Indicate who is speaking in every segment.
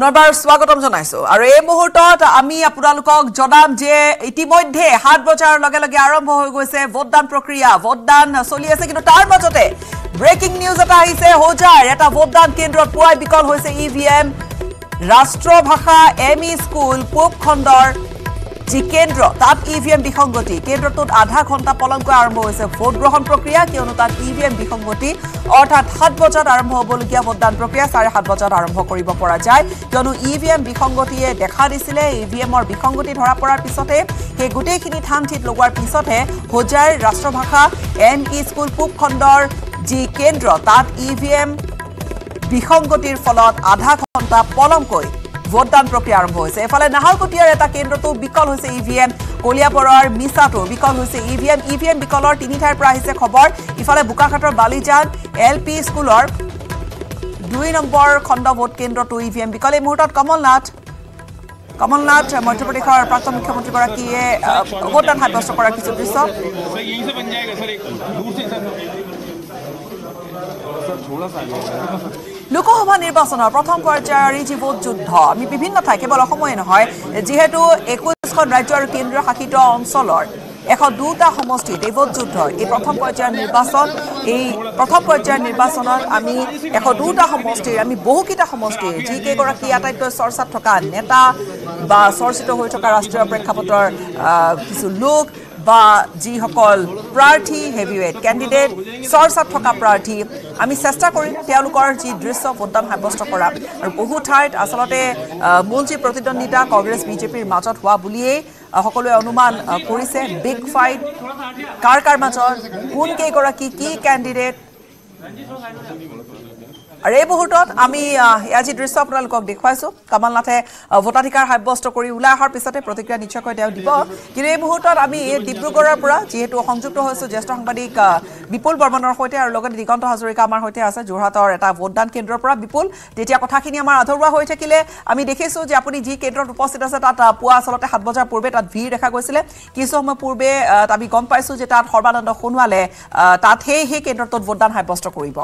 Speaker 1: পুনৰবাৰ স্বাগতম জনাইছো। আৰু এই মুহূৰ্তত আমি আপোনালোকক জনাম যে ইতিমধ্যে সাত বজাৰ লগে লগে আৰম্ভ হৈ গৈছে ভোটদান প্ৰক্ৰিয়া। ভোটদান চলি আছে কিন্তু তাৰ মাজতে ব্ৰেকিং নিউজ এটা আহিছে। হোজাৰ এটা ভোটদান কেন্দ্ৰত পুৱাই বিকল হৈছে ই ভি এম ৰাষ্ট্ৰভাষা এম ই স্কুল পূব খণ্ডৰ যি কেন্দ্ৰ তাত ই ভি এম বিসংগতি। কেন্দ্ৰটোত আধা ঘণ্টা পলমকৈ আৰম্ভ হৈছে ভোট গ্ৰহণ প্ৰক্ৰিয়া কিয়নো তাত ই ভি এম বিসংগতি অৰ্থাৎ সাত বজাত আৰম্ভ হ'বলগীয়া ভোটদান প্ৰক্ৰিয়া চাৰে সাত বজাত আৰম্ভ কৰিব পৰা যায়। কিয়নো ই ভি এম বিসংগতিয়ে দেখা দিছিলে ই ভি এমৰ বিসংগতি ধৰা পৰাৰ পিছতে সেই গোটেইখিনি থান থিত লগোৱাৰ পিছতহে হোজাৰ ৰাষ্ট্ৰভাষা এম ই স্কুল পূব খণ্ডৰ যি কেন্দ্ৰ তাত ই ভি এম বিসংগতিৰ ফলত আধা ঘণ্টা পলমকৈ ভোটদান প্ৰক্ৰিয়া আৰম্ভ হৈছে এফালে নাহৰকটীয়াৰ এটা কেন্দ্ৰতো বিকল হৈছে ই ভি এম কলিয়াপৰৰ মিছাটো বিকল হৈছে E V M E V M বিকলৰ তিনি ঠাইৰ পৰা আহিছে খবৰ ইফালে বোকাখাটৰ বালিজান এল পি স্কুলৰ দুই নম্বৰ খণ্ড ভোট কেন্দ্ৰতো ই ভি এম বিকল এই মুহূৰ্তত কমল নাথ কমল নাথ মধ্যপ্ৰদেশৰ প্ৰাক্তন মুখ্যমন্ত্ৰীগৰাকীয়ে আহ, ভোটদান সাব্যস্ত কৰাৰ কিছু দৃশ্য
Speaker 2: सर यहीं से
Speaker 1: লোকসভা নিৰ্বাচনৰ প্ৰথম পৰ্যায়ৰ এই যি ভোট যুদ্ধ। আমি বিভিন্ন ঠাই কেৱল অসমেই নহয় যিহেতু একৈছখন ৰাজ্য আৰু কেন্দ্ৰীয় শাসিত অঞ্চলৰ এশ দুটা সমষ্টিত এই ভোট যুদ্ধ। এই প্ৰথম পৰ্যায়ৰ নিৰ্বাচন এই প্ৰথম পৰ্যায়ৰ নিৰ্বাচনত আমি এশ দুটা সমষ্টিৰ আমি বহুকেইটা সমষ্টিৰ যিকেইগৰাকী আটাইতকৈ চৰ্চাত থকা নেতা বা চৰ্চিত হৈ থকা ৰাষ্ট্ৰীয় প্ৰেক্ষাপটৰ কিছু লোক বা যিসকল প্ৰাৰ্থী হেভিৱেট কেণ্ডিডেট চৰ্চাত থকা প্ৰাৰ্থী আমি চেষ্টা কৰিম তেওঁলোকৰ যি দৃশ্য ভোটদান সাব্যস্ত কৰা আৰু বহু ঠাইত আচলতে মূল যি প্ৰতিদ্বন্দ্বিতা কংগ্ৰেছ বিজেপিৰ মাজত হোৱা বুলিয়েই সকলোৱে অনুমান কৰিছে বিগ ফাইট কাৰ কাৰ মাজত কোন কেইগৰাকী কি কেণ্ডিডেট। আৰু এই মুহূৰ্তত আমি এয়া যি দৃশ্য আপোনালোকক দেখুৱাইছোঁ। কমল নাথে আহ, ভোটাধিকাৰ সাব্যস্ত কৰি ওলাই অহাৰ পিছতে প্ৰতিক্ৰিয়া নিশ্চয়কৈ তেওঁ দিব। কিন্তু এই মুহূৰ্তত আমি ডিব্ৰুগড়ৰ পৰা যিহেতু সংযুক্ত হৈছোঁ জ্যেষ্ঠ সাংবাদিক বিপুল বৰ্মনৰ সৈতে আৰু লগতে দিগন্ত হাজৰিকা আমাৰ সৈতে আছে যোৰহাটৰ এটা ভোটদান কেন্দ্ৰৰ পৰা। বিপুল তেতিয়া কথাখিনি আমাৰ আধৰুৱা হৈ থাকিলে আমি দেখিছোঁ যে আপুনি যি কেন্দ্ৰত উপস্থিত আছে তাত পুৱা আচলতে সাত বজাৰ পূৰ্বে তাত ভিৰ দেখা গৈছিলে। কিছু সময় পূৰ্বে আমি গম পাইছোঁ যে তাত সৰ্বানন্দ সোণোৱালে তাত সেই সেই কেন্দ্ৰটোত ভোটদান সাব্যস্ত কৰিব।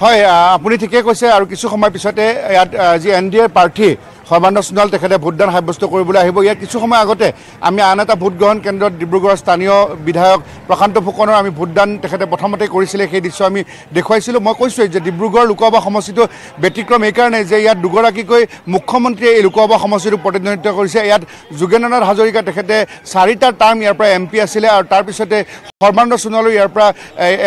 Speaker 3: হয় আপুনি ঠিকে কৈছে আৰু কিছু সময় পিছতে ইয়াত যি এন ডি এৰ প্ৰাৰ্থী সৰ্বানন্দ সোণোৱাল তেখেতে ভোটদান সাব্যস্ত কৰিবলৈ আহিব। ইয়াত কিছু সময় আগতে আমি আন এটা ভোটগ্ৰহণ কেন্দ্ৰত ডিব্ৰুগড়ৰ স্থানীয় বিধায়ক প্ৰশান্ত ফুকনৰ আমি ভোটদান তেখেতে প্ৰথমতে কৰিছিলে সেই দৃশ্য আমি দেখুৱাইছিলোঁ। মই কৈছোঁৱেই যে ডিব্ৰুগড় লোকসভা সমষ্টিটো ব্যতিক্ৰম এইকাৰণে যে ইয়াত দুগৰাকীকৈ মুখ্যমন্ত্ৰীয়ে এই লোকসভা সমষ্টিটো প্ৰতিনিধিত্ব কৰিছে। ইয়াত যোগেন্দ্ৰনাথ হাজৰিকা তেখেতে চাৰিটা টাৰ্ম ইয়াৰ পৰা এম পি আছিলে আৰু তাৰপিছতে সৰ্বানন্দ সোণোৱালো ইয়াৰ পৰা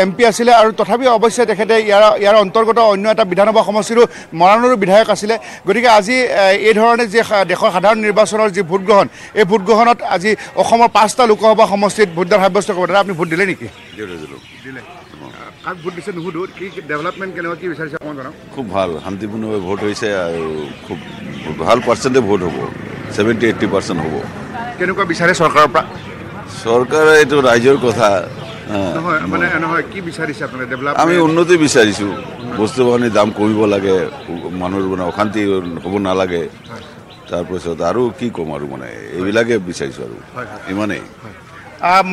Speaker 3: এম পি আছিলে আৰু তথাপিও অৱশ্যে তেখেতে ইয়াৰ ইয়াৰ অন্তৰ্গত অন্য এটা বিধানসভা সমষ্টিৰো মৰাণৰো বিধায়ক আছিলে। গতিকে আজি এ, এই ধৰণে যি দেশৰ সাধাৰণ নিৰ্বাচনৰ যি ভোটগ্ৰহণ এই ভোটগ্ৰহণত আজি অসমৰ পাঁচটা লোকসভা সমষ্টিত ভোটদান সাব্যস্ত কৰিব। দাদা আপুনি ভোট দিলে নেকি?
Speaker 4: দিলোঁ দিলোঁ।
Speaker 3: দিলে। কাক ভোট দিছে নুসুধো কি ডেভেলপমেণ্ট কেনেকুৱা কি বিচাৰিছে অকণমান জনাওক।
Speaker 4: খুব ভাল শান্তিপূৰ্ণভাৱে ভোট হৈছে আৰু খুব ভাল পাৰ্চেণ্টে ভোট হ'ব ছেভেণ্টি এইট্টি পাৰ্চেণ্ট হ'ব।
Speaker 3: কেনেকুৱা বিচাৰে চৰকাৰৰ পৰা?
Speaker 4: চৰকাৰে এইটো ৰাইজৰ কথা আমি উন্নতি বিচাৰিছোঁ। বস্তু বাহানি দাম কমিব লাগে মানুহৰ মানে অশান্তি হ'ব নালাগে। তাৰপিছত আৰু কি ক'ম আৰু মানে এইবিলাকে বিচাৰিছোঁ আৰু। ইমানেই।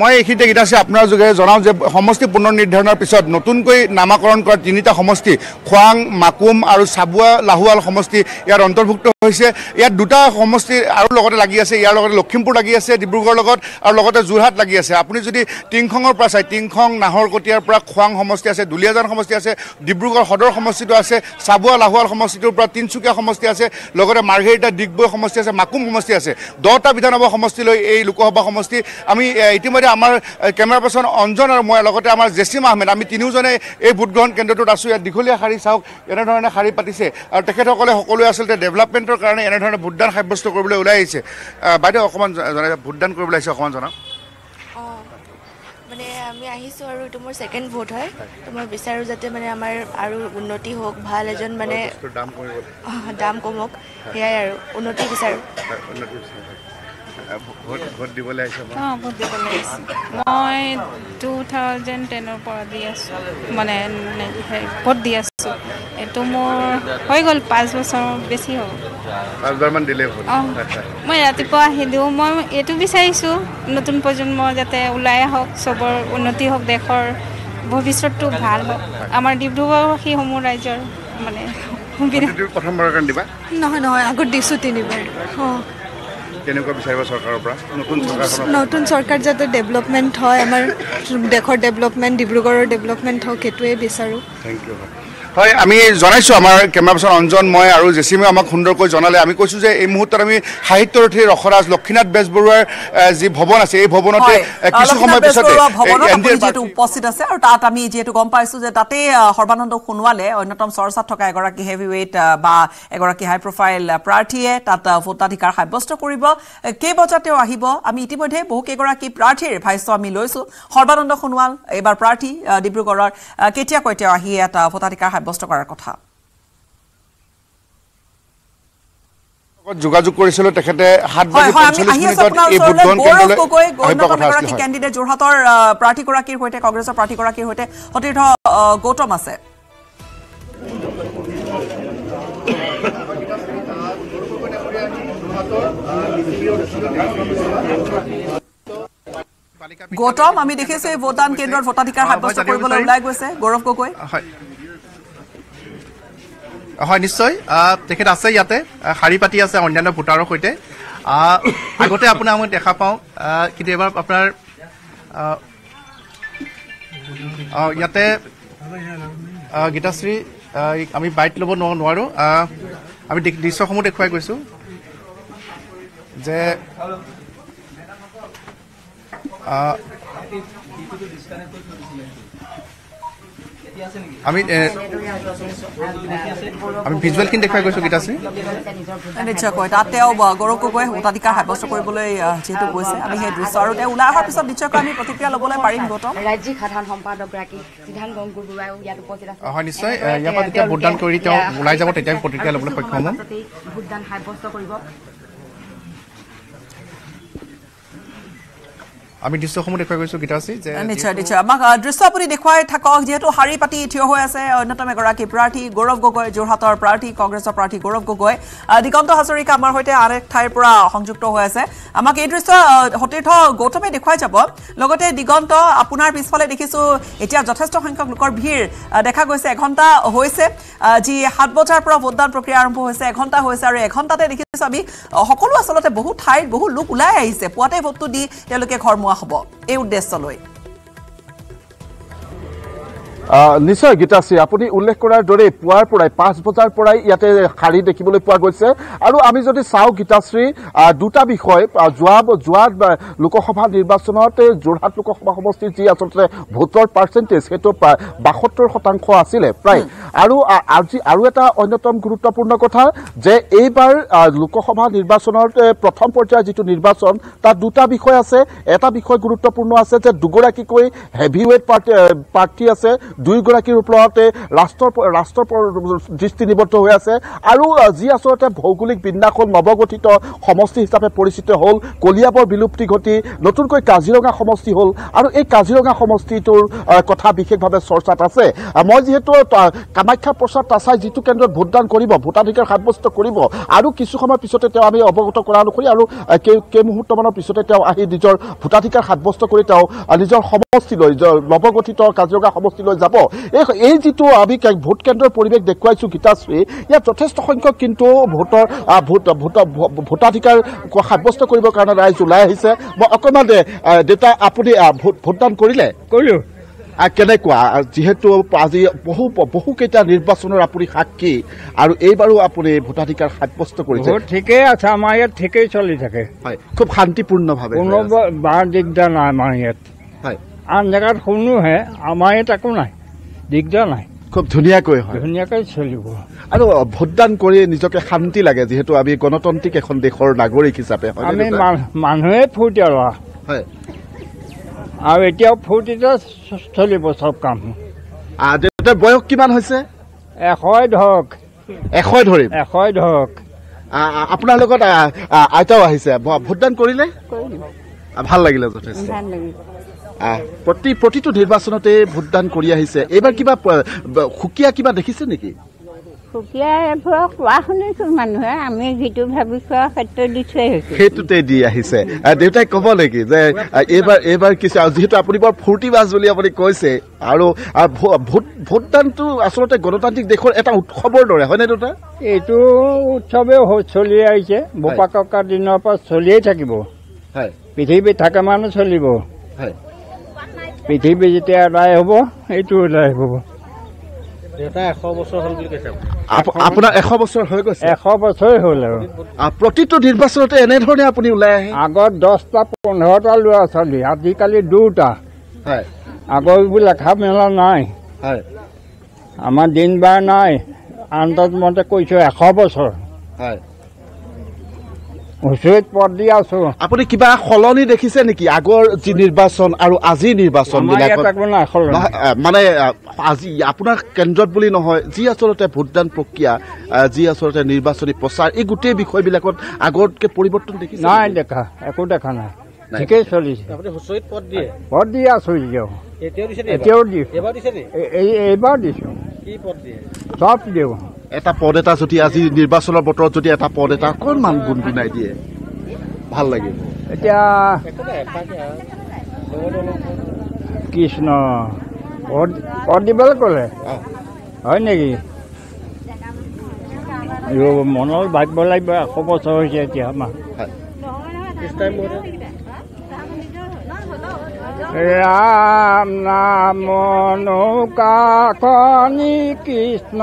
Speaker 3: মই এইখিনিতে গীতা আছে আপোনাৰ যোগেৰে জনাওঁ যে সমষ্টি পুনৰ নিৰ্ধাৰণৰ পিছত নতুনকৈ নামাকৰণ কৰা তিনিটা সমষ্টি খোৱাং মাকুম আৰু চাবুৱা লাহোৱাল সমষ্টি ইয়াত অন্তৰ্ভুক্ত হৈছে। ইয়াত দুটা সমষ্টি আৰু লগতে লাগি আছে। ইয়াৰ লগতে লখিমপুৰ লাগি আছে ডিব্ৰুগড়ৰ লগত আৰু লগতে যোৰহাট লাগি আছে। আপুনি যদি টিংখঙৰ পৰা চাই টিংখং নাহৰকটীয়াৰ পৰা খোৱাং সমষ্টি আছে দুলীয়াজান সমষ্টি আছে ডিব্ৰুগড় সদৰ সমষ্টিটো আছে চাবুৱা লাহোৱাল সমষ্টিটোৰ পৰা তিনিচুকীয়া সমষ্টি আছে লগতে মাৰ্ঘেৰিটা ডিগবৈ সমষ্টি আছে মাকুম সমষ্টি আছে। দহটা বিধানসভা সমষ্টিলৈ এই লোকসভা সমষ্টি। আমি ইতিমধ্যে আমাৰ কেমেৰা পাৰ্চন অঞ্জন আৰু মই লগতে আমাৰ জেচিম আহমেদ আমি তিনিওজনে এই ভোটগ্ৰহণ কেন্দ্ৰটোত আছোঁ। ইয়াত দীঘলীয়া শাৰী চাওক এনেধৰণে শাৰী পাতিছে। আৰু তেখেতসকলে সকলোৱে আচলতে ডেভেলপমেণ্টৰ কাৰণে এনেধৰণে ভোটদান সাব্যস্ত কৰিবলৈ ওলাই আহিছে। আহ, বাইদেউ অকণমান জনাই ভোটদান কৰিবলৈ আহিছে অকণমান জনাওক।
Speaker 5: মানে আমি আহিছোঁ আৰু এইটো মোৰ ছেকেণ্ড ভোট হয়। তো মই বিচাৰোঁ যাতে মানে আমাৰ আৰু উন্নতি হওক ভাল এজন মানে
Speaker 3: দাম
Speaker 5: কমক সেয়াই আৰু উন্নতি বিচাৰোঁ।
Speaker 3: ভোট দিবলৈ আহিছে।
Speaker 6: অঁ ভোট দিব লাগিছে মই টু থাউজেণ্ড টেনৰ পৰা দি আছোঁ। মানে ভোট দি আছোঁ। এইটো মোৰ হৈ গ'ল পাঁচ বছৰ বেছি হ'ল।
Speaker 3: পাঁচবাৰমান দিলে
Speaker 6: অঁ মই ৰাতিপুৱা আহিলোঁ মই এইটো বিচাৰিছোঁ নতুন প্ৰজন্ম যাতে ওলাই আহক চবৰ উন্নতি হওক দেশৰ ভৱিষ্যতটো ভাল হওক। আমাৰ ডিব্ৰুগড়বাসীসমূহ ৰাইজৰ মানে সুবিধা
Speaker 3: প্ৰথমবাৰৰ কাৰণে দিবা?
Speaker 7: নহয় নহয় আগত দিছোঁ তিনিবাৰ। অঁ।
Speaker 3: কেনেকুৱা বিচাৰিবা চৰকাৰৰ পৰা? নতুন
Speaker 7: নতুন চৰকাৰ যাতে ডেভেলপমেণ্ট হয় আমাৰ দেশৰ ডেভেলপমেণ্ট ডিব্ৰুগড়ৰ ডেভেলপমেণ্ট হওক সেইটোৱে বিচাৰোঁ।
Speaker 3: থেংক ইউ হয় আমি জনাইছোঁ আমাৰ কেমেৰা পাৰ্চন অঞ্জন মই আৰু জেচিমে আমাক সুন্দৰকৈ জনালে। আমি কৈছোঁ যে এই মুহূৰ্তত আমি সাহিত্যৰথী ৰসৰাজ লক্ষীনাথ বেজবৰুৱাৰ যি ভৱন আছে এই ভৱনতে কিছু সময় পিছতে
Speaker 1: উপস্থিত আছে আৰু তাত আমি যিহেতু গম পাইছো যে তাতেই সৰ্বানন্দ সোণোৱালে অন্যতম চৰ্চাত থকা এগৰাকী হেভি ৱেইট বা এগৰাকী হাই প্ৰফাইল প্ৰাৰ্থীয়ে তাত ভোটাধিকাৰ সাব্যস্ত কৰিব। আহ, কেইবজাত তেওঁ আহিব আমি ইতিমধ্যে বহু কেইগৰাকী প্ৰাৰ্থীৰ ভাষ্য আমি লৈছো। সৰ্বানন্দ সোণোৱাল এইবাৰ প্ৰাৰ্থী ডিব্ৰুগড়ৰ কেতিয়াকৈ তেওঁ আহি ইয়াত ভোটাধিকাৰ সাব্যস্ত কৰাৰ কথা।
Speaker 3: যোগাযোগ কৰিছিলোঁ তেখেতে সাত বাজি মিনিটত এই ভোটগ্ৰহণ কেন্দ্ৰলৈ আহিব কথা আছিলে।
Speaker 1: কেণ্ডিডেট যোৰহাটৰ প্ৰাৰ্থীগৰাকীৰ সৈতে কংগ্ৰেছৰ প্ৰাৰ্থীগৰাকীৰ সৈতে সতীৰ্থ গৌতম আছে। গৌতম আমি দেখিছো এই ভোটদান কেন্দ্ৰত ভোটাধিকাৰ সাব্যস্ত কৰিবলৈ ওলাই গৈছে। গৌৰৱ গগৈ।
Speaker 8: হয়। হয় নিশ্চয়। তেখেত আছে ইয়াতে। শাৰী পাতি আছে অন্যান্য ভোটাৰৰ সৈতে। আগতে আপোনাৰ মই দেখা পাওঁ এবাৰ আপোনাৰ ইয়াতে গীতাশ্ৰী আমি বাইট ল'ব নোৱাৰ- আমি দৃশ্যসমূহ দেখুৱাই গৈছোঁ। যে আমি আমি ভিজুৱেলখিনি দেখুৱাই গৈছোঁ গীতাশ্ৰী
Speaker 1: নিশ্চয়কৈ তাত তেওঁ গৌৰৱ গগৈ ভোটাধিকাৰ সাব্যস্ত কৰিবলৈ যিহেতু গৈছে। আমি সেই দৃশ্য আৰু তেওঁ ওলাই অহাৰ পিছত নিশ্চয়কৈ আমি প্ৰতিক্ৰিয়া ল'বলৈ পাৰিম গৌতম।
Speaker 9: ৰাজ্যিক সাধাৰণ সম্পাদকগৰাকী সিদ্ধান্ত গংগুৰুৱাও ইয়াত উপস্থিত আছে।
Speaker 8: হয়, নিশ্চয়। ইয়াৰ পৰা যেতিয়া ভোটদান কৰি তেওঁ ওলাই যাব, তেতিয়া আমি প্ৰতিক্ৰিয়া ল'বলৈ সক্ষম হ'ম।
Speaker 9: ভোটদান সাব্যস্ত কৰিব।
Speaker 8: আমি দৃশ্যসমূহ দেখুৱাই গৈছোঁ গীতাশ্ৰী যে
Speaker 1: নিশ্চয় নিশ্চয়। আমাক দৃশ্য আপুনি দেখুৱাই থাকক যিহেতু শাৰী পাতি থিয় হৈ আছে অন্যতম এগৰাকী প্ৰাৰ্থী গৌৰৱ গগৈ যোৰহাটৰ প্ৰাৰ্থী কংগ্ৰেছৰ প্ৰাৰ্থী গৌৰৱ গগৈ। দিগন্ত হাজৰিকা আমাৰ সৈতে আন এক ঠাইৰ পৰা সংযুক্ত হৈ আছে। আমাক এই দৃশ্য সতীৰ্থ গৌতমে দেখুৱাই যাব। লগতে দিগন্ত আপোনাৰ পিছফালে দেখিছো এতিয়া যথেষ্ট সংখ্যক লোকৰ ভিৰ দেখা গৈছে। এঘণ্টা হৈছে যি সাত বজাৰ পৰা ভোটদান প্ৰক্ৰিয়া আৰম্ভ হৈছে এঘণ্টা হৈছে আৰু এঘণ্টাতে দেখিছো আমি সকলো আচলতে বহু ঠাইত বহু লোক ওলাই আহিছে। পুৱাতে ভোটটো দি তেওঁলোকে ঘৰ হ'ব। এই উদ্দেশ্য লৈ
Speaker 10: আহ, নিশ্চয় গীতাশ্ৰী আপুনি উল্লেখ কৰাৰ দৰে পুৱাৰ পৰাই পাঁচ বজাৰ পৰাই ইয়াতে শাৰী দেখিবলৈ পোৱা গৈছে। আৰু আমি যদি চাওঁ গীতাশ্ৰী দুটা বিষয় যোৱা যোৱা লোকসভা নিৰ্বাচনত যোৰহাট লোকসভা সমষ্টিৰ যি আচলতে ভোটৰ পাৰ্চেণ্টেজ সেইটো বাসত্তৰ শতাংশ আছিলে প্ৰায়। আৰু আজি আৰু এটা অন্যতম গুৰুত্বপূৰ্ণ কথা যে এইবাৰ লোকসভা নিৰ্বাচনত প্ৰথম পৰ্যায়ৰ যিটো নিৰ্বাচন তাত দুটা বিষয় আছে। এটা বিষয় গুৰুত্বপূৰ্ণ আছে যে দুগৰাকীকৈ হেভি ৱেইট প্ৰাৰ্থী আছে দুয়োগৰাকীৰ ওপৰতে ৰাষ্ট্ৰৰ প- দৃষ্টি নিবদ্ধ হৈ আছে আৰু যি আচলতে ভৌগোলিক বিন্যাস হ'ল নৱগঠিত সমষ্টি হিচাপে পৰিচিত হ'ল কলিয়াবৰ বিলুপ্তি ঘটি নতুনকৈ কাজিৰঙা সমষ্টি হ'ল আৰু এই কাজিৰঙা সমষ্টিটোৰ কথা বিশেষভাৱে চৰ্চাত আছে। মই যিহেতু কামাখ্যা প্ৰসাদ তাছাই যিটো কেন্দ্ৰত ভোটদান কৰিব ভোটাধিকাৰ সাব্যস্ত কৰিব আৰু কিছু সময়ৰ পিছতে তেওঁ আমি অৱগত কৰা অনুসৰি আৰু কেই কেইমুহূৰ্তমানৰ পিছতে তেওঁ আহি নিজৰ ভোটাধিকাৰ সাব্যস্ত কৰি তেওঁ নিজৰ সমষ্টিলৈ নৱগঠিত কাজিৰঙা সমষ্টিলৈ যাব এই এই যিটো আমি ভোট কেন্দ্ৰৰ পৰিৱেশ দেখুৱাইছোঁ গীতাশ্ৰী ইয়াত যথেষ্ট সংখ্যক কিন্তু ভোটৰ ভোট ভোটাধিকাৰ সাব্যস্ত কৰিবৰ কাৰণে ৰাইজ ওলাই আহিছে। মই অকণমান দেউতা আপুনি ভোটদান কৰিলে?
Speaker 11: কৰিলোঁ।
Speaker 10: কেনেকুৱা? যিহেতু আজি বহু বহুকেইটা নিৰ্বাচনৰ আপুনি সাক্ষী আৰু এইবাৰো আপুনি ভোটাধিকাৰ সাব্যস্ত কৰিছে।
Speaker 11: ঠিকেই আছে আমাৰ ইয়াত ঠিকেই চলি থাকে।
Speaker 10: হয় খুব শান্তিপূৰ্ণভাৱে।
Speaker 11: কোনো। বাৰ দিগদাৰ নাই আমাৰ ইয়াত।
Speaker 10: হয়।
Speaker 11: আন জেগাত শুনোহে আমাৰ ইয়াত একো নাই। দিগদাৰ নাই।
Speaker 10: খুব ধুনীয়াকৈ হয়।
Speaker 11: ধুনীয়াকৈ চলিব।
Speaker 10: আৰু ভোটদান কৰি নিজকে শান্তি লাগে যিহেতু আমি গণতান্ত্ৰিক এখন দেশৰ নাগৰিক হিচাপে
Speaker 11: আমি মানুহে ফূৰ্তি লোৱা
Speaker 10: হয়।
Speaker 11: আৰু এতিয়াও ফূৰ্তিতে চলিব চব কাম।
Speaker 10: দেউতাৰ বয়স কিমান হৈছে?
Speaker 11: এশই ধৰক।
Speaker 10: এশই ধৰিম।
Speaker 11: এশই ধৰক।
Speaker 10: আপোনাৰ লগত আইতাও আহিছে। ভোটদান কৰিলে? ভাল লাগিলে যথেষ্ট। প্ৰতি প্ৰতিটো নিৰ্বাচনতে ভোটদান কৰি আহিছে। এইবাৰ কিবা সুকীয়া কিবা দেখিছে নেকি?
Speaker 11: সুকীয়া এইবোৰক কোৱা শুনিছোঁ মানুহে আমি যিটো ভাবিছোঁ আৰু সেইটো দি থৈ আহিছোঁ।
Speaker 10: সেইটোতে দি আহিছে। আহ, দেউতাই ক'ব নেকি যে আহ, এইবাৰ এইবাৰ কিছু আৰু যিহেতু আপুনি বৰ ফূৰ্তিবাজ বুলি আপুনি কৈছে আৰু আহ, ভো- ভোট ভোটদানটো আচলতে গণতান্ত্ৰিক দেশৰ এটা উৎসৱৰ দৰে হয়নে দেউতা?
Speaker 11: এইটো উৎসৱেই হৈ- চলি আহিছে। বোপা ককাৰ দিনৰ পৰা চলিয়েই থাকিব।
Speaker 10: হয়।
Speaker 11: পৃথিৱী থাকে মানে চলিব।
Speaker 10: হয়।
Speaker 11: পৃথিৱী যেতিয়া আদায় হ'ব এইটো আদায় হ'ব।
Speaker 10: আপ- আপোনাৰ এশ বছৰ হৈ গৈছে।
Speaker 11: এশ বছৰেই হ'ল আৰু।
Speaker 10: আহ, প্ৰতিটো নিৰ্বাচনতে এনেধৰণে আপুনি ওলাই আহে?
Speaker 11: আগত দহটা পোন্ধৰটা ল'ৰা ছোৱালী আজিকালি দুটা। আগৰ এইবোৰ লেখা মেলা নাই। আমাৰ দিন বাৰ নাই। আন্দাজ মতে কৈছোঁ এশ বছৰ।
Speaker 10: হয়।
Speaker 11: হুঁচৰিত পদ দি আছোঁ।
Speaker 10: আপুনি কিবা সলনি দেখিছে নেকি? আগৰ যি নিৰ্বাচন আৰু আজিৰ নিৰ্বাচন মানে আজি আপোনাৰ কেন্দ্ৰত বুলি নহয় যি আচলতে ভোটদান প্ৰক্ৰিয়া যি আচলতে নিৰ্বাচনী প্ৰচাৰ এই গোটেই বিষয়বিলাকত আগতকে পৰিৱৰ্তন দেখিছে
Speaker 11: নাই দেখা একো দেখা নাই। ঠিকেই চলিছে। পদ দি আছোঁ এতিয়াও। এতিয়াও দিছোঁ এইবাৰ দিছোঁ চব দিওঁ।
Speaker 10: এটা পদ এটা যদি আজি নিৰ্বাচনৰ বতৰত যদি এটা পদ এটা অকণমান গুণগুণাই দিয়ে ভাল লাগিব
Speaker 11: এতিয়া কৃষ্ণ পদ পদ দিবলৈ ক'লে? হয় নেকি? মনত ভাবিব লাগিব এশ বছৰ হৈছে এতিয়া আমাৰ। ৰাম নাম নৌকাখনি কৃষ্ণ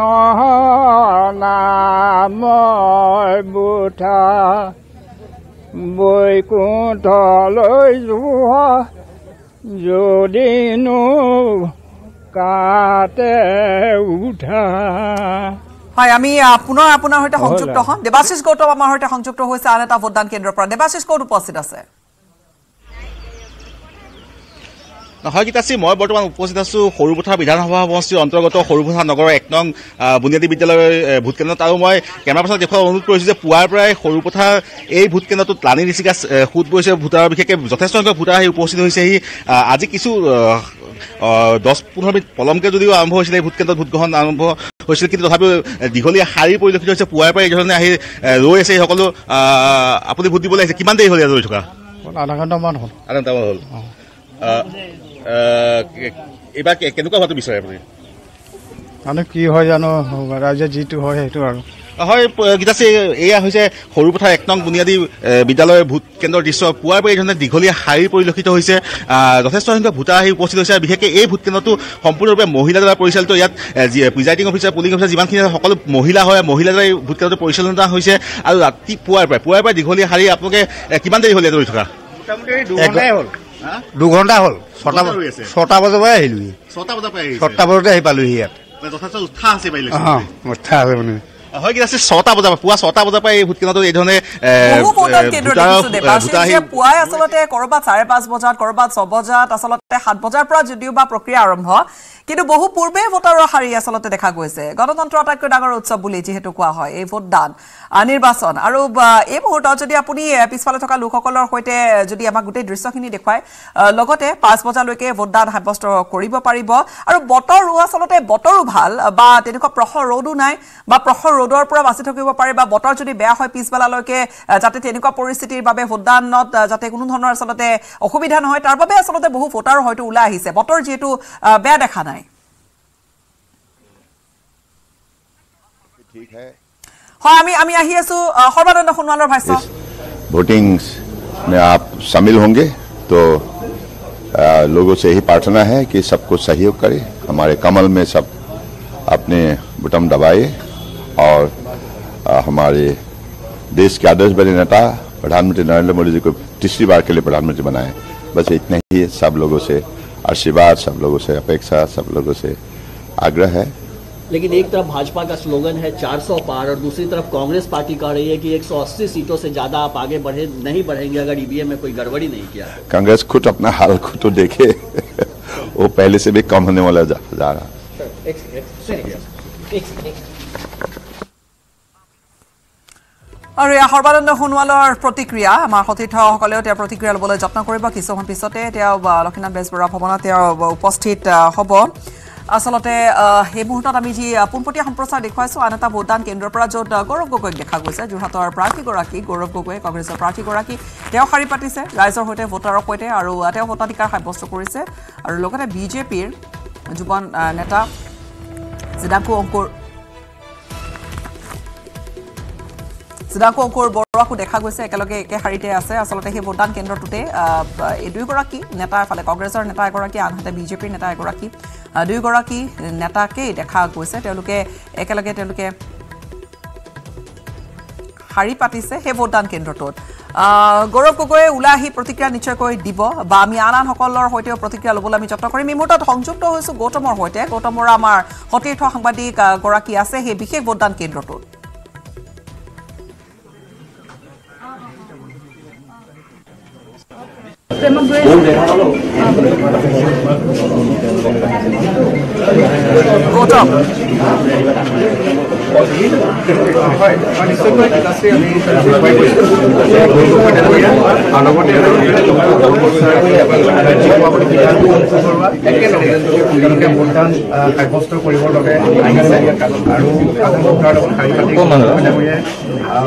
Speaker 11: নাম বুঠা বৈকুণ্ঠলৈ যোৱা যদিনো কাতে উঠা
Speaker 1: হয় আমি পুনৰ আপোনাৰ সৈতে সংযুক্ত। হ'ম। দেৱাশিষ গৌতম আমাৰ সৈতে সংযুক্ত হৈছে আন এটা ভোটদান কেন্দ্ৰৰ পৰা। দেৱাশিষ ক'ত উপস্থিত আছে?
Speaker 12: হয় গীতাশ্ৰী মই বৰ্তমান উপস্থিত আছো সৰুপথাৰ বিধানসভা সমষ্টিৰ অন্তৰ্গত সৰুপথাৰ নগৰৰ এক নং বুনিয়াদী বিদ্যালয়ৰ ভোটকেন্দ্ৰত আৰু মই কেমেৰা পাৰ্চনত দেখুৱাব অনুৰোধ কৰিছোঁ যে পুৱাৰ পৰাই সৰুপথাৰ এই ভোটকেন্দ্ৰটোত লানি নিচিকা সোঁত বৈছে ভোটাৰ বিশেষকৈ যথেষ্ট সংখ্যক ভোটাৰ আহি উপস্থিত হৈছেহি। আজি কিছু দহ পোন্ধৰ মিনিট পলমকৈ যদিও আৰম্ভ হৈছিলে এই ভোটকেন্দ্ৰত ভোটগ্ৰহণ আৰম্ভ হৈছিল কিন্তু তথাপিও দীঘলীয়া শাৰী পৰিলক্ষিত হৈছে পুৱাৰ পৰাই এই ধৰণে আহি ৰৈ আছে এই সকলো। আপুনি ভোট দিবলৈ আহিছে কিমান দেৰি হ'ল ইয়াত ৰৈ থকা?
Speaker 8: আধা ঘণ্টামান হ'ল।
Speaker 12: আধা ঘণ্টামান হ'ল এইবাৰ কেনেকুৱা হোৱাটো বিচাৰে আপুনি?
Speaker 8: মানে কি হয় জানো ৰাইজে যিটো হয় সেইটো আৰু।
Speaker 12: হয় গীতাশ্ৰী এয়া হৈছে সৰুপথাৰ এক নং বুনিয়াদী বিদ্যালয়ৰ ভোট কেন্দ্ৰৰ দৃশ্য। পুৱাৰ পৰা এই ধৰণে দীঘলীয়া শাৰী পৰিলক্ষিত হৈছে। যথেষ্ট সংখ্যক ভোটাৰ আহি উপস্থিত হৈছে। আৰু বিশেষকৈ এই ভোট কেন্দ্ৰটো সম্পূৰ্ণৰূপে মহিলা দ্বাৰা পৰিচালিত। ইয়াত প্ৰিজাইডিং অফিচাৰ পুলিং অফিচাৰ যিমানখিনি আছে সকলো মহিলা হয় মহিলা দ্বাৰা এই ভোট কেন্দ্ৰটো পৰিচালনা হৈছে। আৰু ৰাতি পুৱাৰ পৰাই পুৱাৰ পৰাই দীঘলীয়া শাৰী আপোনালোকে কিমান দেৰি হ'ল ইয়াত ৰৈ থকা?
Speaker 8: দুঘণ্টা হ'ল। ছটা। ছটা বজাৰ পৰাই আহিলোহি।
Speaker 12: ছটা বজাৰ পৰা।
Speaker 8: ছটা বজাতে আহি পালোহি ইয়াত।
Speaker 12: যথেষ্ট উৎসাহ আছে
Speaker 8: মথা আছে মানে।
Speaker 12: হয় কি আছে ছটা বজাৰ পৰা পুৱা ছটা বজাৰ পৰা এই ভোট কেন্দ্ৰটো এই ধৰণে এ,
Speaker 1: বহু ভোটদান
Speaker 12: এ,
Speaker 1: কেন্দ্ৰ
Speaker 12: ভোটাৰ-
Speaker 1: দেখিছো দেৱাশিষ
Speaker 12: ভোটাৰ আহি
Speaker 1: যে পুৱাই আচলতে কৰবাত চাৰে পাঁচ বজাত কৰবাত ছয় বজাত আচলতে সাত বজাৰ পৰা যদিও বা প্ৰক্ৰিয়া আৰম্ভ কিন্তু বহু পূৰ্বে ভোটাৰৰ শাৰী আচলতে দেখা গৈছে। গণতন্ত্ৰ আটাইতকৈ ডাঙৰ উৎসৱ বুলি যিহেতু কোৱা হয় এই ভোটদান নিৰ্বাচন। আৰু এই মুহূৰ্তত যদি আপুনি পিছফালে থকা লোকসকলৰ সৈতে যদি আমাক গোটেই দৃশ্যখিনি দেখুৱায় লগতে পাঁচ বজালৈকে ভোটদান সাব্যস্ত কৰিব পাৰিব। আৰু বতৰো আচলতে বতৰো ভাল বা তেনেকুৱা প্ৰখৰ ৰ'দো নাই বা প্ৰখৰ ৰ'দৰ পৰা বাচি থাকিব পাৰে বা বতৰ যদি বেয়া হয় পিছবেলালৈকে আহ, যাতে তেনেকুৱা পৰিস্থিতিৰ বাবে ভোটদানত আহ, যাতে কোনো ধৰণৰ আচলতে অসুবিধা নহয় তাৰ বাবে আচলতে বহু ভোটাৰ হয়তো ওলাই আহিছে বতৰ যিহেতু আহ, বেয়া দেখা নাই হয় আমি আমি আহি আছো আহ, সৰ্বানন্দ সোণোৱালৰ ভাষ্য
Speaker 13: वोटिंग में आप शामिल होंगे तो आ, लोगों से यही प्रार्थना है कि सबको सहयोग करें हमारे कमल में सब अपने बटन दबाए और आ, हमारे देश के आदर्श बने नेता प्रधानमंत्री नरेंद्र मोदी जी को तीसरी बार के लिए प्रधानमंत्री बनाए। बस इतना ही सब लोगों से आशीर्वाद सब लोगों से अपेक्षा सब लोगों से आग्रह है।
Speaker 14: लेकिन एक तरफ़ भाजपा का स्लोगन है 400 पार और दूसरी तरफ़ कांग्रेस पार्टी कह रही है कि 180 सीटों से ज़्यादा आप आगे बढ़े नहीं बढ़ेंगे अगर ईवीएम में कोई गड़बड़ी नहीं किया।
Speaker 13: कांग्रेस खुद अपना हाल खुद तो देखे। वो पहले से भी कम होने वाला जा, जा रहा।
Speaker 1: আৰু এয়া সৰ্বানন্দ সোণোৱালৰ প্ৰতিক্ৰিয়া। আমাৰ সতীৰ্থসকলেও তেওঁৰ প্ৰতিক্ৰিয়া ল'বলৈ যত্ন কৰিব। কিছুমান পিছতে তেওঁ লক্ষ্মীনাথ বেজবৰুৱা ভৱনত তেওঁ উপস্থিত হ'ব। আচলতে সেই মুহূৰ্তত আমি যি পোনপটীয়া সম্প্ৰচাৰ দেখুৱাইছোঁ আন এটা ভোটদান কেন্দ্ৰৰ পৰা য'ত গৌৰৱ গগৈক দেখা গৈছে। যোৰহাটৰ প্ৰাৰ্থীগৰাকী গৌৰৱ গগৈ কংগ্ৰেছৰ প্ৰাৰ্থীগৰাকী। তেওঁ শাৰী পাতিছে ৰাইজৰ সৈতে ভোটাৰৰ সৈতে আৰু তেওঁ ভোটাধিকাৰ সাব্যস্ত কৰিছে। আৰু লগতে বিজেপিৰ আহ, নেতা জিদাংকু অংকুৰ চিদাংকু অংকুৰ বৰুৱাকো দেখা গৈছে একেলগে একে শাৰীতে আছে। আচলতে সেই ভোটদান কেন্দ্ৰটোতে এই দুয়োগৰাকী নেতা এফালে কংগ্ৰেছৰ নেতা এগৰাকী আনহাতে বিজেপিৰ নেতা এগৰাকী দুয়োগৰাকী নেতাকেই দেখা গৈছে। তেওঁলোকে একেলগে তেওঁলোকে শাৰী পাতিছে সেই ভোটদান কেন্দ্ৰটোত। গৌৰৱ গগৈয়ে ওলাই আহি প্ৰতিক্ৰিয়া নিশ্চয়কৈ দিব। বা আমি আন আনসকলৰ সৈতেও প্ৰতিক্ৰিয়া ল'বলৈ আমি যত্ন কৰিম। এই মুহূৰ্তত সংযুক্ত হৈছোঁ গৌতমৰ সৈতে। গৌতম বৰা আমাৰ সতীৰ্থ সাংবাদিক গৰাকী আছে সেই বিশেষ ভোটদান কেন্দ্ৰটোত। গৌতম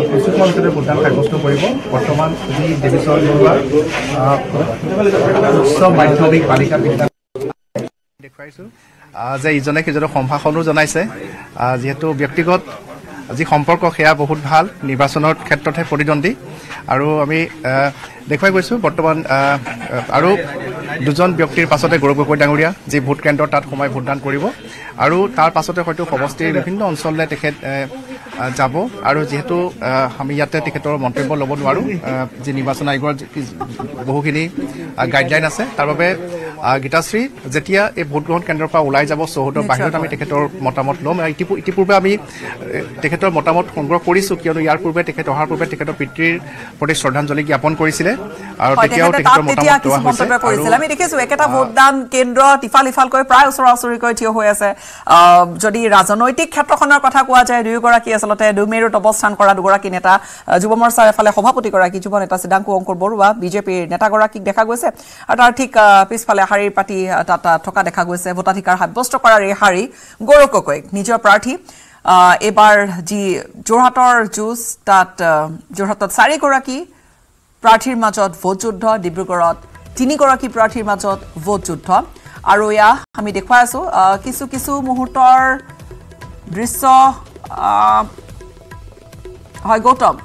Speaker 8: সাব্যস্ত মঞ্চতে ভোটদান সাব্যস্ত কৰিব বৰ্তমান যি দেৱীচৰণ বৰুৱা উচ্চ মাধ্যমিক বালিকা বিদ্যালয় দেখুৱাইছোঁ যে ইজনে সিজনক সম্ভাষণো জনাইছে। যিহেতু ব্যক্তিগত যি সম্পৰ্ক সেয়া বহুত ভাল। নিৰ্বাচনৰ ক্ষেত্ৰতহে প্ৰতিদ্বন্দ্বী। আৰু আমি দেখুৱাই গৈছোঁ বৰ্তমান আৰু দুজন ব্যক্তিৰ পাছতে গৌৰৱ গগৈ ডাঙৰীয়া যি ভোট কেন্দ্ৰ তাত সোমাই ভোটদান কৰিব। আৰু তাৰ পাছতে হয়তো সমষ্টিৰ বিভিন্ন অঞ্চললৈ তেখেত যাব। আৰু যিহেতু আমি ইয়াতে তেখেতৰ মন্তব্য ল'ব নোৱাৰোঁ যি নিৰ্বাচন আয়োগৰ বহুখিনি গাইডলাইন আছে। তাৰ বাবে গীতাশ্ৰী যেতিয়া এই ভোটগ্ৰহণ কেন্দ্ৰৰ পৰা ওলাই যাব চৌহদৰ বাহিৰত আমি তেখেতৰ মতামত ল'ম। ইতিপূৰ্বে আমি তেখেতৰ মতামত সংগ্ৰহ কৰিছোঁ কিয়নো ইয়াৰ পূৰ্বে তেখেত অহাৰ পূৰ্বে তেখেতৰ পিতৃৰ প্ৰতি শ্ৰদ্ধাঞ্জলি জ্ঞাপন কৰিছিলে। আৰু তেতিয়াও
Speaker 1: তেখেতে
Speaker 8: তেখেতৰ মতামত লোৱা হৈছে।
Speaker 1: আমি দেখিছো একেটা ভোটদান কেন্দ্ৰ ইফাল ইফালকৈ প্ৰায় ওচৰা ওচৰিকৈ থিয় হৈ আছে। যদি ৰাজনৈতিক ক্ষেত্ৰখনৰ কথা কোৱা যায় দুয়োগৰাকী আচলতে দুমেৰুত অৱস্থান কৰা দুগৰাকী নেতা যুৱ মৰ্চাৰ এফালে সভাপতিগৰাকী যুৱ নেতা চিদাংকু অংকুৰ বৰুৱা বিজেপিৰ নেতাগৰাকীক দেখা গৈছে। আৰু তাৰ ঠিক পিছফালে শাৰী পাতি তাত থকা দেখা গৈছে। ভোটাধিকাৰ সাব্যস্ত কৰাৰ এই শাৰী গৌৰৱ গগৈক নিজৰ প্ৰাৰ্থী। এইবাৰ যি যোৰহাটৰ যুঁজ তাত যোৰহাটত চাৰিগৰাকী প্ৰাৰ্থীৰ মাজত ভোট যুদ্ধ ডিব্ৰুগড়ত তিনিগৰাকী প্ৰাৰ্থীৰ মাজত ভোট যুদ্ধ। আৰু এয়া আমি দেখুৱাই আছো কিছু কিছু মুহূৰ্তৰ দৃশ্য হয় গৌতম।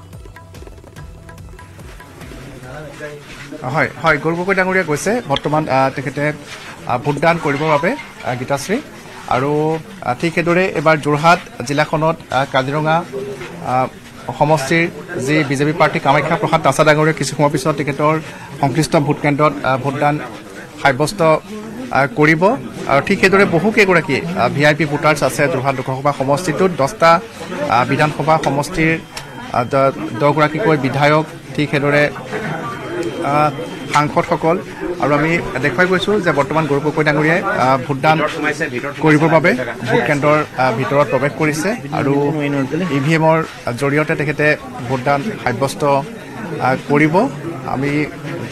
Speaker 8: হয় হয় গৌৰৱ গগৈ ডাঙৰীয়া গৈছে। বৰ্তমান তেখেতে ভোটদান কৰিবৰ বাবে গীতাশ্ৰী। আৰু ঠিক সেইদৰে এইবাৰ যোৰহাট জিলাখনত কাজিৰঙা সমষ্টিৰ যি বিজেপি প্ৰাৰ্থী কামাখ্যা প্ৰসাদ তাছা ডাঙৰীয়া কিছু সময়ৰ পিছত তেখেতৰ সংশ্লিষ্ট ভোটকেন্দ্ৰত ভোটদান সাব্যস্ত কৰিব। আৰু ঠিক সেইদৰে বহুকেইগৰাকী ভি আই পি ভোটাৰ্ছ আছে যোৰহাট লোকসভা সমষ্টিটোত। দহটা বিধানসভা সমষ্টিৰ দহগৰাকীকৈ বিধায়ক ঠিক সেইদৰে সাংসদসকল। আৰু আমি দেখুৱাই গৈছোঁ যে বৰ্তমান গৌৰৱ গগৈ ডাঙৰীয়াই ভোটদান কৰিবৰ বাবে ভোট কেন্দ্ৰৰ ভিতৰত প্ৰৱেশ কৰিছে। আৰু ই ভি এমৰ জৰিয়তে তেখেতে ভোটদান সাব্যস্ত কৰিব। আমি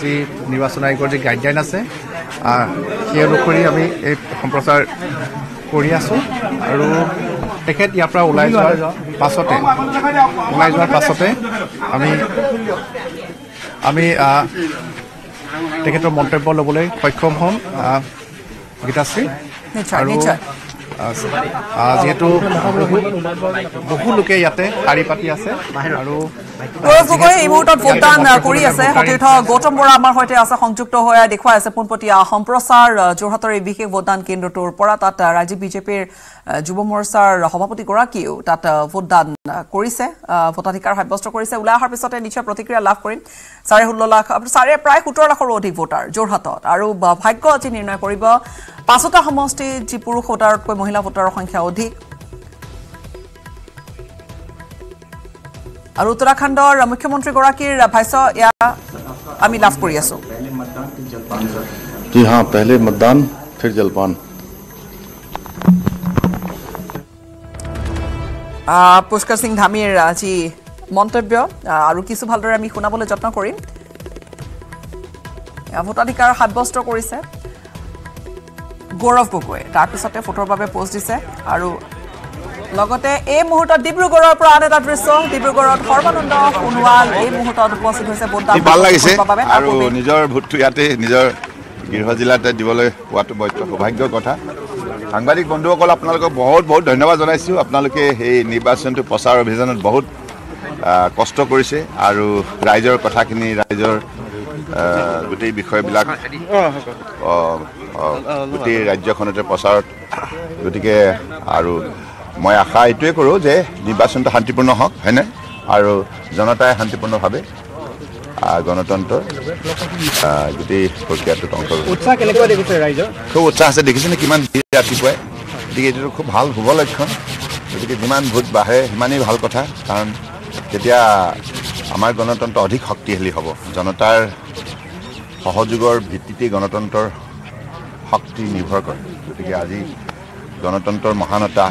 Speaker 8: যি নিৰ্বাচন আয়োগৰ যি গাইডলাইন আছে সেই অনুসৰি আমি এই সম্প্ৰচাৰ কৰি আছোঁ। আৰু তেখেত ইয়াৰ পৰা ওলাই যোৱাৰ পাছতে ওলাই যোৱাৰ পাছতে আমি আমি তেখেতৰ মন্তব্য ল'বলৈ সক্ষম হ'ম। গীতাশ্ৰী? আৰু যিহেতু বহু লোকে ইয়াতে শাৰী পাতি আছে আৰু
Speaker 1: গগৈ এই মুহূৰ্তত ভোটদান কৰি আছে। সতীৰ্থ গৌতম বৰা আমাৰ সৈতে আছে সংযুক্ত হৈ দেখুৱাই আছে পোনপটীয়া সম্প্ৰচাৰ। যোৰহাটৰ এই বিশেষ ভোটদান কেন্দ্ৰটোৰ পৰা তাত ৰাজ্যিক বিজেপিৰ যুৱ মৰ্চাৰ সভাপতিগৰাকীয়েও তাত ভোটদান কৰিছে। ভোটাধিকাৰ সাব্যস্ত কৰিছে। ওলাই অহাৰ পিছতে নিশ্চয় প্ৰতিক্ৰিয়া লাভ কৰিম। চাৰে ষোল্ল লাখ আহ, চাৰে প্ৰায় সোতৰ লাখৰো অধিক ভোটাৰ যোৰহাটত আৰু বা- ভাগ্য আজি নিৰ্ণয় কৰিব পাঁচোটা সমষ্টিত যি পুৰুষ ভোটাৰতকৈ মহিলা ভোটাৰৰ সংখ্যা অধিক আৰু উত্তৰাখণ্ডৰ মুখ্যমন্ত্ৰীগৰাকীৰ ভাষ্য এয়া আমি লাভ কৰি আছো
Speaker 13: जी हाँ पहले मतदान फिर जलपान
Speaker 1: আহ, পুষ্কৰ সিং ধামীৰ আজি মন্তব্য আৰু কিছু ভালদৰে আমি শুনাবলৈ যত্ন কৰিম। ভোটাধিকাৰ সাব্যস্ত কৰিছে। গৌৰৱ গগৈ তাৰপিছতে ফটোৰ বাবে পোষ্ট দিছে। আৰু লগতে এই মুহূৰ্তত ডিব্ৰুগড়ৰ পৰা আন এটা দৃশ্য ডিব্ৰুগড়ত সৰ্বানন্দ সোণোৱাল এই মুহূৰ্তত উপস্থিত হৈছে
Speaker 4: ভাল লাগিছে। আৰু নিজৰ ভোটটো ইয়াতে নিজৰ গৃহ জিলাতে দিবলৈ পোৱাটো বৰ সৌভাগ্যৰ কথা। সাংবাদিক বন্ধুসকল আপোনালোকক বহুত বহুত ধন্যবাদ জনাইছোঁ। আপোনালোকে এই নিৰ্বাচনটো প্ৰচাৰ অভিযানত বহুত কষ্ট কৰিছে আৰু ৰাইজৰ কথাখিনি ৰাইজৰ গোটেই বিষয়বিলাক গোটেই ৰাজ্যখনতে প্ৰচাৰত গতিকে আৰু মই আশা এইটোৱে কৰোঁ যে নিৰ্বাচনটো শান্তিপূৰ্ণ হওক হয়নে? আৰু জনতাই শান্তিপূৰ্ণভাৱে গণতন্ত্ৰৰ গোটেই প্ৰক্ৰিয়াটোত অংশগ্ৰহণ খুব উৎসাহ আছে দেখিছেনে কিমান ভিৰ ৰাতিপুৱাই? গতিকে এইটো খুব ভাল শুভ লক্ষণ। গতিকে যিমান ভোট বাঢ়ে সিমানেই ভাল কথা কাৰণ তেতিয়া আমাৰ গণতন্ত্ৰ অধিক শক্তিশালী হ'ব। জনতাৰ সহযোগৰ ভিত্তিতেই গণতন্ত্ৰৰ শক্তি নিৰ্ভৰ কৰে। গতিকে আজি গণতন্ত্ৰৰ মহানতা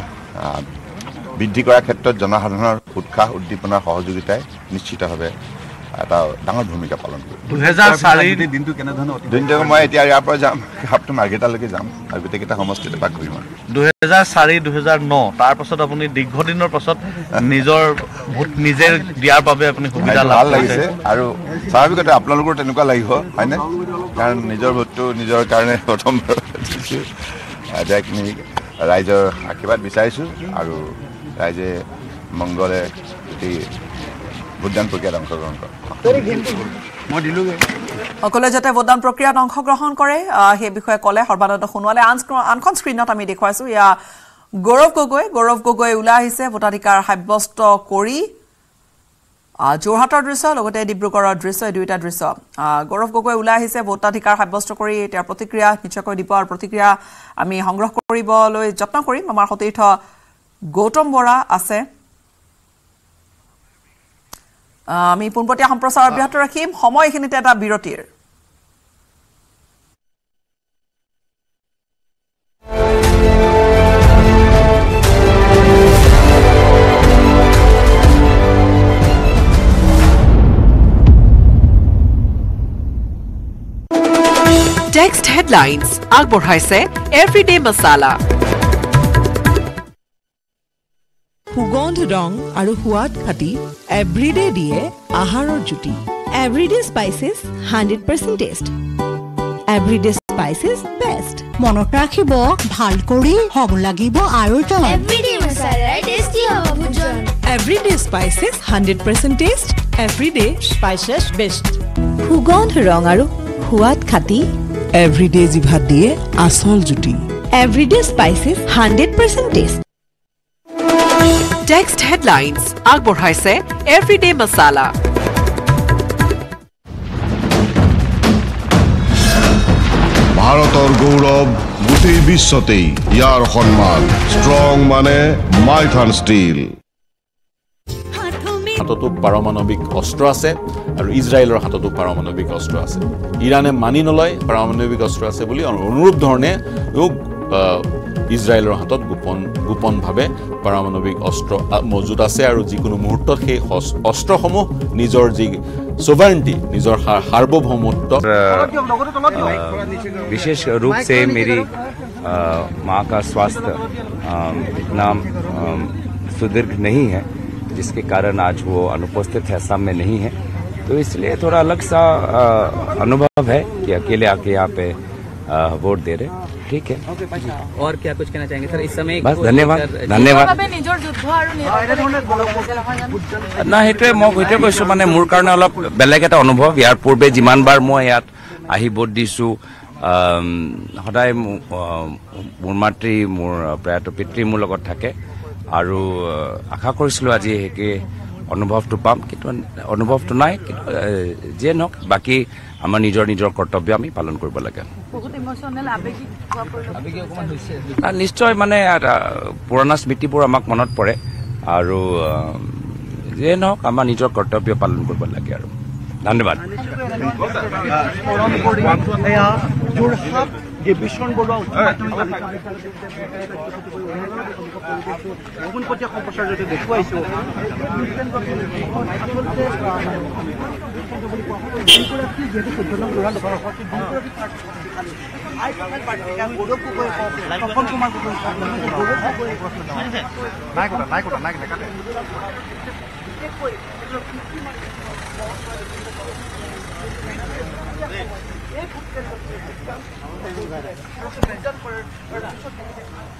Speaker 4: বৃদ্ধি কৰাৰ ক্ষেত্ৰত জনসাধাৰণৰ উৎসাহ উদ্দীপনাৰ সহযোগিতাই নিশ্চিতভাৱে এটা ডাঙৰ ভূমিকা পালন কৰিব
Speaker 15: দুহেজাৰ চাৰিৰ
Speaker 4: দিনটো কেনেধৰণৰ দিনটো মই এতিয়া ইয়াৰ পৰা যাম আপটো মাৰ্ঘেটালৈকে যাম আৰু গোটেইকেইটা সমষ্টিত এপাক ঘূৰিম আৰু
Speaker 15: দুহেজাৰ চাৰি দুহেজাৰ ন তাৰ পাছত আপুনি দীৰ্ঘদিনৰ পাছত নিজৰ ভোট নিজে দিয়াৰ বাবে আপুনি সুবিধা
Speaker 4: ভাল
Speaker 15: লাভ
Speaker 4: লাগিছে আৰু স্বাভাৱিকতে আপোনালোকৰ তেনেকুৱা লাগিব হয়নে? কাৰণ নিজৰ ভোটটো নিজৰ কাৰণে প্ৰথম দিছোঁ এতিয়া এইখিনি ৰাইজৰ আশীৰ্বাদ বিচাৰিছোঁ আৰু ৰাইজে মংগলে গোটেই ভোটদান প্ৰক্ৰিয়াত অংশগ্ৰহণ কৰে।
Speaker 1: সকলোৱে যাতে ভোটদান প্ৰক্ৰিয়াত অংশগ্ৰহণ কৰে সেই বিষয়ে ক'লে সৰ্বানন্দ সোণোৱালে। আন আনখন স্ক্ৰীণত আমি দেখুৱাইছো। এয়া গৌৰৱ গগৈ গৌৰৱ গগৈ ওলাই আহিছে ভোটাধিকাৰ সাব্যস্ত কৰি যোৰহাটৰ দৃশ্য লগতে ডিব্ৰুগড়ৰ দৃশ্য এই দুয়োটা দৃশ্য। গৌৰৱ গগৈ ওলাই আহিছে ভোটাধিকাৰ সাব্যস্ত কৰি তেওঁৰ প্ৰতিক্ৰিয়া নিশ্চয়কৈ দিব আৰু প্ৰতিক্ৰিয়া আমি সংগ্ৰহ কৰিবলৈ যত্ন কৰিম। আমাৰ সতীৰ্থ গৌতম বৰা আছে। আমি পোনপটীয়া সম্প্ৰচাৰ অব্যাহত ৰাখিম। সময় এইখিনিতে এটা বিৰতিৰ।
Speaker 16: টেক্সট হেডলাইনছ আগবঢ়াইছে এভৰিডে মছালা
Speaker 17: সুগন্ধ ৰং আৰু সোৱাদ খাটি এভৰিডে দিয়ে আহাৰৰ জুতি। Everyday Spices hundred percent taste Everyday Spices best
Speaker 18: মনত ৰাখিব ভাল কৰি হ'ব লাগিব আয়োজন
Speaker 17: Everyday Spices hundred percent taste Everyday Spices best সুগন্ধ ৰং আৰু সোৱাদ খাটি এভৰিডে জিভাত দিয়ে আচল জুতি। Everyday spices hundred percent taste
Speaker 16: text headlines আগবঢ়াইছে এভৰিডে মছালা
Speaker 19: ভাৰতৰ গৌৰৱ গোটেই বিশ্বতেই ইয়াৰ সন্মান ষ্ট্ৰং মানে মাইথান ষ্টীল
Speaker 20: হাততো পাৰমাণৱিক অস্ত্ৰ আছে আৰু ইজৰাইলৰ হাততো পাৰমাণৱিক অস্ত্ৰ আছে। ইৰাণে মানি নলয় পাৰমাণৱিক অস্ত্ৰ আছে বুলি অনুৰূপ ধৰণে ইজৰাইলৰ হাতত গোপন গোপনভাৱে পাৰমাণৱিক অস্ত্ৰ আহ, মজুত আছে আৰু যিকোনো মুহূৰ্তত সেই হচ- অস্ত্ৰসমূহ নিজৰ যি ছভাৰেণ্টি নিজৰ সাৰ- সাৰ্বভৌমত্ব
Speaker 21: विशेष रूप से मेरी अ, माँ का स्वास्थ्य अ, इतना अ, सुदीर्घ नहीं है जिसके कारण आज वो अनुपस्थित है सब में नहीं है तो इसलिए थोड़ा अलग सा अ, अनुभव है कि अकेले आके यहाँ पे अ, वोट दे रहे ठीक है
Speaker 22: और क्या कुछ कहना चाहेंगे सर इस समय
Speaker 21: बस धन्यवाद धन्यवाद
Speaker 22: নিজৰ যুদ্ধ আৰু
Speaker 21: না সেইটোৱে মই সেইটোৱে কৈছোঁ মানে মোৰ কাৰণে অলপ বেলেগ এটা অনুভৱ ইয়াৰ পূৰ্বে যিমানবাৰ মই ইয়াত আহি ভোট দিছোঁ আম, সদায় মো- আহ, মোৰ মাতৃ মোৰ প্ৰয়াত পিতৃ মোৰ লগত থাকে আৰু আহ, আশা কৰিছিলোঁ আজি একে অনুভৱটো পাম কিন্তু অনুভৱটো নাই কিন্তু আহ, যিয়ে নহওক বাকী আমাৰ নিজৰ নিজৰ কৰ্তব্য আমি পালন কৰিব লাগে নিশ্চয় মানে পুৰণা স্মৃতিবোৰ আমাক মনত পৰে আৰু যিয়ে নহওক আমাৰ নিজৰ কৰ্তব্য পালন কৰিব লাগে আৰু ধন্যবাদ
Speaker 23: এয়া
Speaker 24: দেৱেশ্বৰ বৰুৱা উচ্চ মাধ্যমিক পোনপটীয়া সম্প্ৰচাৰ যদি দেখুৱাইছো
Speaker 8: নাই কটা নাই কটা নাই নাকাটে
Speaker 24: এই